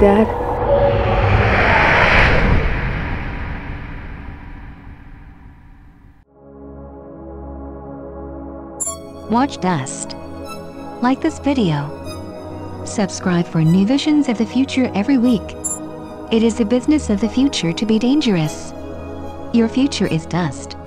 Dad. Watch Dust. Like this video. Subscribe for new visions of the future every week. It is the business of the future to be dangerous. Your future is dust.